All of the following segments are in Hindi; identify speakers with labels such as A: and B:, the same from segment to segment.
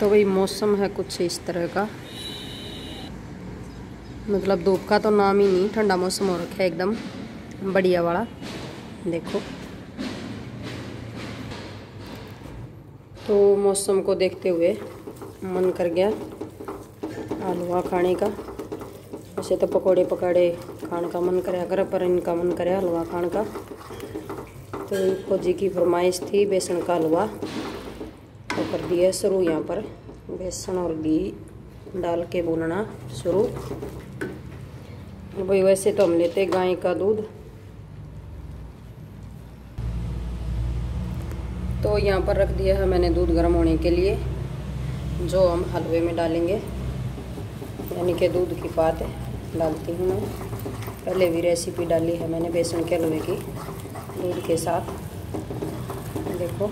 A: तो भाई मौसम है कुछ इस तरह का। मतलब धूप का तो नाम ही नहीं, ठंडा मौसम हो रखा है एकदम, बढ़िया वाला, देखो। तो मौसम को देखते हुए मन कर गया हलवा खाने का। वैसे तो पकोड़े पकाड़े खाने का मन करे अगर पर इनका मन करे हलवा खाने का। तो फौजी की फरमाइश थी बेसन का हलवा। कर दिया शुरू यहाँ पर। बेसन और घी डाल के भूनना शुरू। भाई, वैसे तो हम लेते गाय का दूध। तो यहाँ पर रख दिया है मैंने दूध गर्म होने के लिए, जो हम हलवे में डालेंगे। यानी कि दूध की पात डालती हूँ मैं। पहले भी रेसिपी डाली है मैंने बेसन के हलवे की, दूध के साथ। देखो,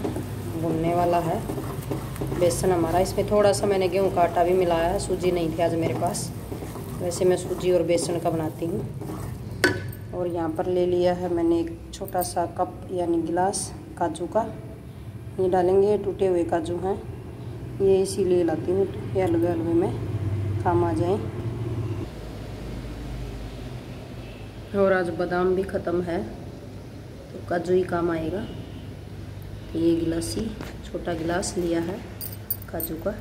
A: भुनने वाला है। बेसन हमारा। इसमें थोड़ा सा मैंने गेहूँ का आटा भी मिलाया है सूजी नहीं थी आज मेरे पास। वैसे मैं सूजी और बेसन का बनाती हूँ। और यहाँ पर ले लिया है मैंने एक छोटा सा कप, यानी गिलास काजू का। ये डालेंगे टूटे हुए काजू हैं। ये इसीलिए लाती हूँ, ये हलवे हलवे में काम आ जाए। और आज बादाम भी ख़त्म है तो काजू ही काम आएगा। ये गिलास ही, छोटा गिलास लिया है, काजू का।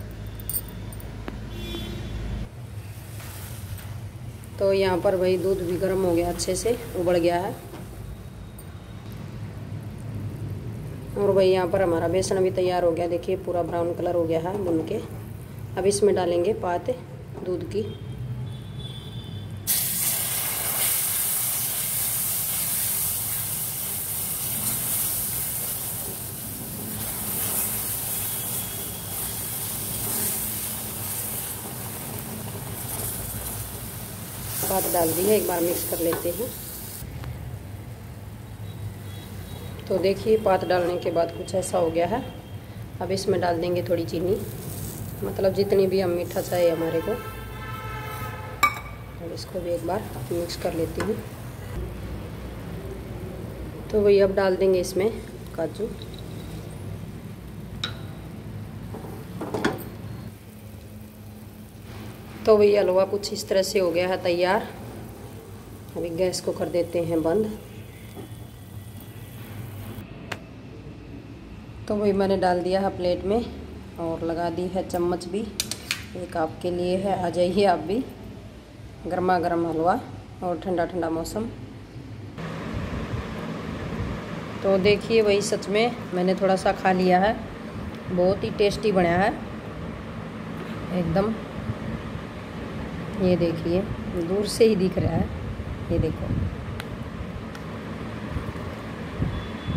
A: तो यहाँ पर भाई दूध भी गर्म हो गया, अच्छे से उबल गया है। और भाई यहाँ पर हमारा बेसन भी तैयार हो गया, देखिए पूरा ब्राउन कलर हो गया है बुन के। अब इसमें डालेंगे पात दूध की। पात डाल दी है, एक बार मिक्स कर लेते हैं। तो देखिए, पात डालने के बाद कुछ ऐसा हो गया है। अब इसमें डाल देंगे थोड़ी चीनी। मतलब जितनी भी हम मीठा चाहिए हमारे को। और इसको भी एक बार मिक्स कर लेती हूँ। तो वही अब डाल देंगे इसमें काजू। तो वही हलवा कुछ इस तरह से हो गया है तैयार। अभी गैस को कर देते हैं बंद। तो वही मैंने डाल दिया है प्लेट में और लगा दी है चम्मच भी। एक आपके लिए है, आ जाइए आप भी। गर्मा गर्म हलवा और ठंडा ठंडा मौसम। तो देखिए वही सच में मैंने थोड़ा सा खा लिया है। बहुत ही टेस्टी बनाया है। एकदम। ये देखिए दूर से ही दिख रहा है। ये देखो।